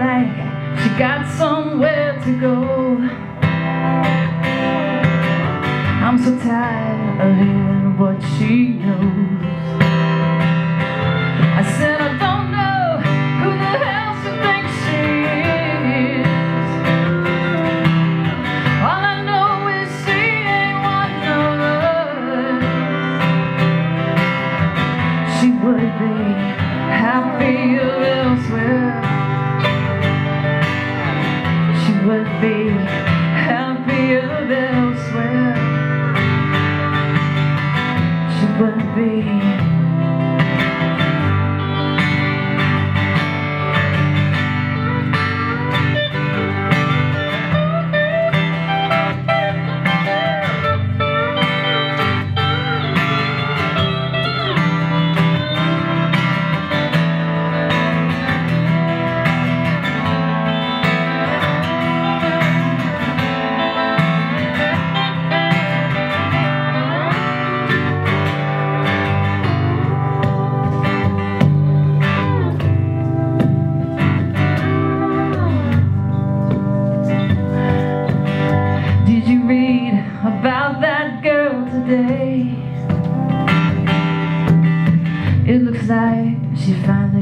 like she got somewhere to go. I'm so tired of hearing what she knows. I said I don't know who the hell she thinks she is. All I know is she ain't one of us. She would be happy elsewhere. Be. She finally.